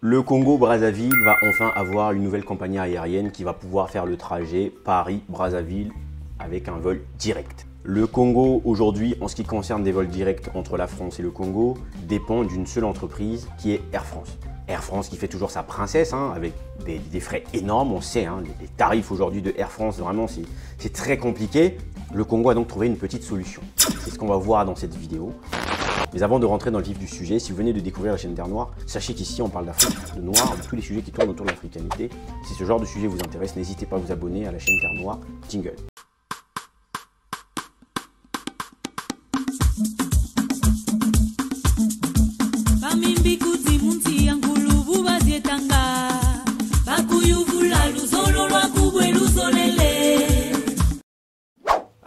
Le Congo-Brazzaville va enfin avoir une nouvelle compagnie aérienne qui va pouvoir faire le trajet Paris-Brazzaville avec un vol direct. Le Congo aujourd'hui, en ce qui concerne des vols directs entre la France et le Congo, dépend d'une seule entreprise qui est Air France. Air France qui fait toujours sa princesse, hein, avec des, frais énormes, on sait, hein, les, tarifs aujourd'hui de Air France, vraiment c'est très compliqué. Le Congo a donc trouvé une petite solution. C'est ce qu'on va voir dans cette vidéo. Mais avant de rentrer dans le vif du sujet, si vous venez de découvrir la chaîne Terre Noire, sachez qu'ici on parle d'Afrique, de noir, de tous les sujets qui tournent autour de l'africanité. Si ce genre de sujet vous intéresse, n'hésitez pas à vous abonner à la chaîne Terre Noire. Jingle.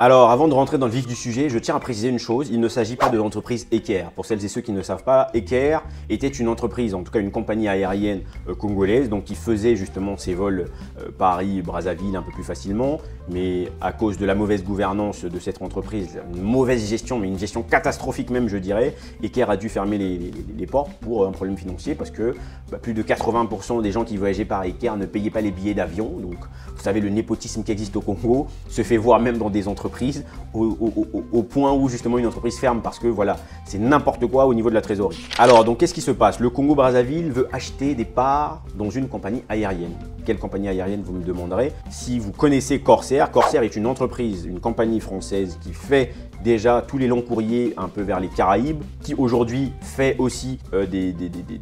Alors, avant de rentrer dans le vif du sujet, je tiens à préciser une chose, il ne s'agit pas de l'entreprise Eker. Pour celles et ceux qui ne savent pas, Eker était une entreprise, en tout cas une compagnie aérienne euh, congolaise, donc qui faisait justement ses vols euh, Paris-Brazzaville un peu plus facilement, mais à cause de la mauvaise gouvernance de cette entreprise, une mauvaise gestion, mais une gestion catastrophique même je dirais, Eker a dû fermer les, portes pour un problème financier parce que bah, plus de 80% des gens qui voyageaient par Eker ne payaient pas les billets d'avion, donc vous savez le népotisme qui existe au Congo se fait voir même dans des entreprises au, point où justement une entreprise ferme parce que voilà, c'est n'importe quoi au niveau de la trésorerie. Alors donc qu'est-ce qui se passe? Le Congo Brazzaville veut acheter des parts dans une compagnie aérienne. Quelle compagnie aérienne vous me demanderez? Si vous connaissez Corsair, Corsair est une entreprise, une compagnie française qui fait déjà tous les longs courriers un peu vers les Caraïbes, qui aujourd'hui fait aussi euh, des,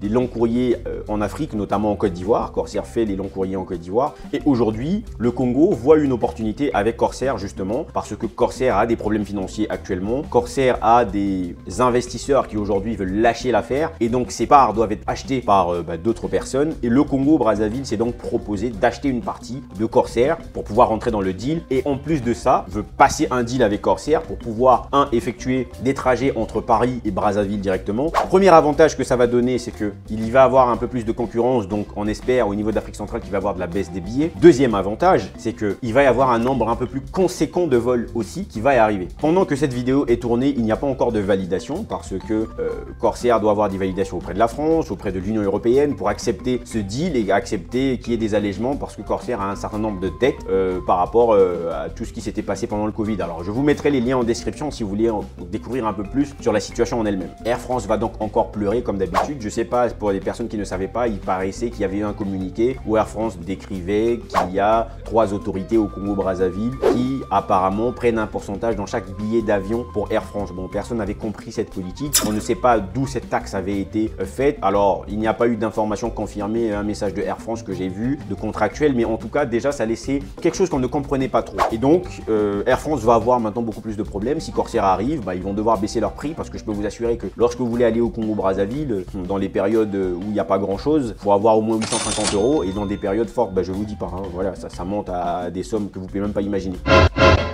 longs courriers euh, en Afrique, notamment en Côte d'Ivoire. Corsair fait les longs courriers en Côte d'Ivoire. Et aujourd'hui, le Congo voit une opportunité avec Corsair justement, parce que Corsair a des problèmes financiers actuellement. Corsair a des investisseurs qui aujourd'hui veulent lâcher l'affaire, et donc ces parts doivent être achetées par euh, bah, d'autres personnes. Et le Congo, Brazzaville, s'est donc proposé d'acheter une partie de Corsair pour pouvoir rentrer dans le deal. Et en plus de ça, veut passer un deal avec Corsair pour pouvoir un, effectuer des trajets entre Paris et Brazzaville directement. Premier avantage que ça va donner, c'est qu'il y va avoir un peu plus de concurrence, donc on espère au niveau d'Afrique centrale qu'il va avoir de la baisse des billets. Deuxième avantage, c'est qu'il va y avoir un nombre un peu plus conséquent de vols aussi qui va y arriver. Pendant que cette vidéo est tournée, il n'y a pas encore de validation parce que euh, Corsair doit avoir des validations auprès de la France, auprès de l'Union Européenne pour accepter ce deal et accepter qu'il y ait des allègements parce que Corsair a un certain nombre de dettes euh, par rapport euh, à tout ce qui s'était passé pendant le Covid. Alors je vous mettrai les liens en description si vous voulez découvrir un peu plus sur la situation en elle-même. Air France va donc encore pleurer comme d'habitude. Je sais pas, pour les personnes qui ne savaient pas, il paraissait qu'il y avait eu un communiqué où Air France décrivait qu'il y a trois autorités au Congo-Brazzaville qui apparemment prennent un pourcentage dans chaque billet d'avion pour Air France. Bon, personne n'avait compris cette politique. On ne sait pas d'où cette taxe avait été faite. Alors, il n'y a pas eu d'information confirmée, un message de Air France que j'ai vu, de contractuel, mais en tout cas, déjà, ça laissait quelque chose qu'on ne comprenait pas trop. Et donc, euh, Air France va avoir maintenant beaucoup plus de problèmes si Corsair arrive, bah, ils vont devoir baisser leur prix parce que je peux vous assurer que lorsque vous voulez aller au Congo-Brazzaville, euh, dans les périodes où il n'y a pas grand-chose, il faut avoir au moins 850 euros et dans des périodes fortes, bah, je vous dis pas, hein, voilà, ça, ça monte à des sommes que vous pouvez même pas imaginer.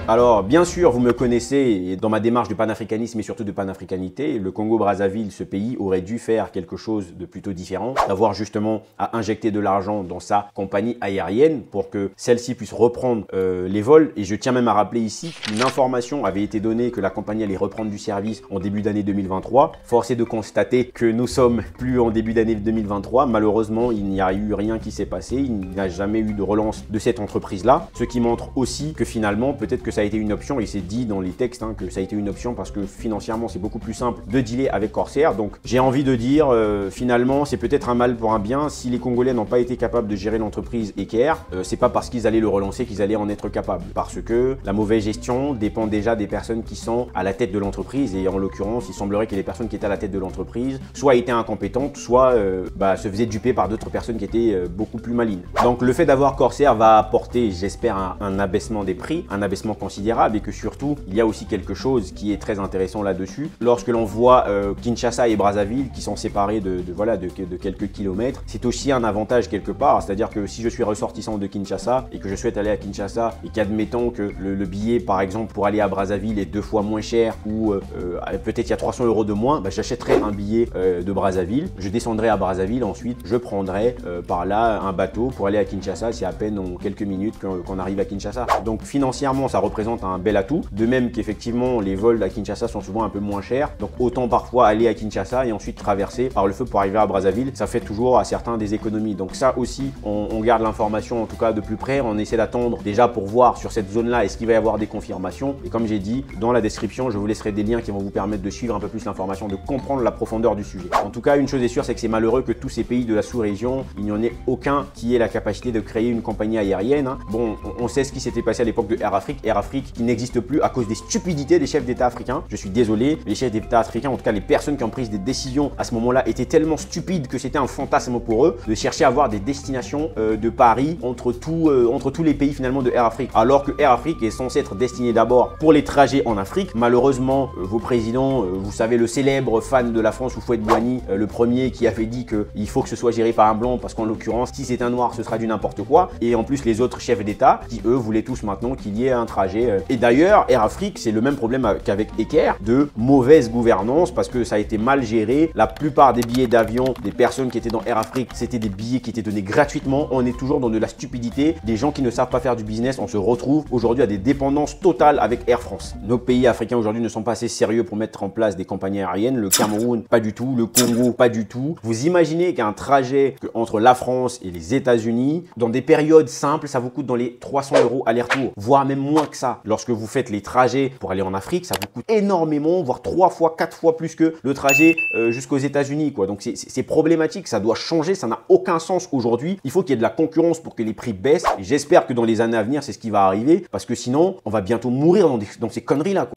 Alors, bien sûr, vous me connaissez, dans ma démarche de panafricanisme et surtout de panafricanité, le Congo-Brazzaville, ce pays, aurait dû faire quelque chose de plutôt différent, d'avoir justement à injecter de l'argent dans sa compagnie aérienne pour que celle-ci puisse reprendre euh, les vols. Et je tiens même à rappeler ici qu'une information avait été donnée que la compagnie allait reprendre du service en début d'année 2023. Force est de constater que nous sommes plus en début d'année 2023. Malheureusement, il n'y a eu rien qui s'est passé. Il n'y a jamais eu de relance de cette entreprise-là. Ce qui montre aussi que finalement, peut-être que ça a été une option, il s'est dit dans les textes hein, que ça a été une option parce que financièrement c'est beaucoup plus simple de dealer avec Corsair. Donc j'ai envie de dire euh, finalement c'est peut-être un mal pour un bien. Si les Congolais n'ont pas été capables de gérer l'entreprise Eker, euh, c'est pas parce qu'ils allaient le relancer qu'ils allaient en être capables. Parce que la mauvaise gestion dépend déjà des personnes qui sont à la tête de l'entreprise et en l'occurrence il semblerait que les personnes qui étaient à la tête de l'entreprise soit étaient incompétentes, soit euh, bah, se faisaient duper par d'autres personnes qui étaient beaucoup plus malines. Donc le fait d'avoir Corsair va apporter j'espère un, un abaissement des prix, un abaissement considérable et que surtout, il y a aussi quelque chose qui est très intéressant là-dessus. Lorsque l'on voit euh, Kinshasa et Brazzaville qui sont séparés de, voilà, de, quelques kilomètres, c'est aussi un avantage quelque part. C'est-à-dire que si je suis ressortissant de Kinshasa et que je souhaite aller à Kinshasa et qu'admettons que le, billet, par exemple, pour aller à Brazzaville est deux fois moins cher ou euh, euh, peut-être il y a 300 euros de moins, bah, j'achèterai un billet de Brazzaville, je descendrai à Brazzaville, ensuite je prendrai par là un bateau pour aller à Kinshasa. C'est à peine en quelques minutes qu'on arrive à Kinshasa. Donc financièrement, ça représente représente un bel atout. De même qu'effectivement, les vols à Kinshasa sont souvent un peu moins chers. Donc autant parfois aller à Kinshasa et ensuite traverser par le feu pour arriver à Brazzaville. Ça fait toujours à certains des économies. Donc ça aussi, on, garde l'information en tout cas de plus près. On essaie d'attendre déjà pour voir sur cette zone-là est-ce qu'il va y avoir des confirmations. Et comme j'ai dit, dans la description, je vous laisserai des liens qui vont vous permettre de suivre un peu plus l'information, de comprendre la profondeur du sujet. En tout cas, une chose est sûre, c'est que c'est malheureux que tous ces pays de la sous-région, il n'y en ait aucun qui ait la capacité de créer une compagnie aérienne. Hein. Bon, on sait ce qui s'était passé à l'époque de Air Afrique. Air Afrique qui n'existe plus à cause des stupidités des chefs d'État africains. Je suis désolé, les chefs d'État africains, en tout cas les personnes qui ont pris des décisions à ce moment-là, étaient tellement stupides que c'était un fantasme pour eux de chercher à avoir des destinations euh, de Paris entre, euh, entre tous les pays finalement de Air Afrique. Alors que Air Afrique est censé être destiné d'abord pour les trajets en Afrique. Malheureusement, euh, vos présidents, vous savez, le célèbre fan de la France, Oufouette Boigny, le premier qui avait dit qu'il faut que ce soit géré par un blanc parce qu'en l'occurrence, si c'est un noir, ce sera du n'importe quoi. Et en plus, les autres chefs d'État qui, eux, voulaient tous maintenant qu'il y ait un trajet. Et d'ailleurs, Air Afrique, c'est le même problème qu'avec Eker, de mauvaise gouvernance parce que ça a été mal géré. La plupart des billets d'avion des personnes qui étaient dans Air Afrique, c'était des billets qui étaient donnés gratuitement. On est toujours dans de la stupidité. Des gens qui ne savent pas faire du business, on se retrouve aujourd'hui à des dépendances totales avec Air France. Nos pays africains aujourd'hui ne sont pas assez sérieux pour mettre en place des compagnies aériennes. Le Cameroun, pas du tout. Le Congo, pas du tout. Vous imaginez qu'un trajet entre la France et les États-Unis, dans des périodes simples, ça vous coûte dans les 300 euros aller-retour, voire même moins que ça. Lorsque vous faites les trajets pour aller en Afrique, ça vous coûte énormément, voire trois fois, quatre fois plus que le trajet euh, jusqu'aux États-Unis. Donc c'est problématique, ça doit changer, ça n'a aucun sens aujourd'hui. Il faut qu'il y ait de la concurrence pour que les prix baissent. J'espère que dans les années à venir, c'est ce qui va arriver, parce que sinon, on va bientôt mourir dans, ces conneries-là.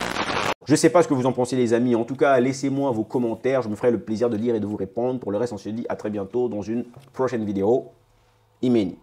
Je sais pas ce que vous en pensez les amis, en tout cas laissez-moi vos commentaires, je me ferai le plaisir de lire et de vous répondre. Pour le reste on se dit à très bientôt dans une prochaine vidéo. Imeni.